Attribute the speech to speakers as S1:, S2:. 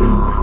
S1: Ooh.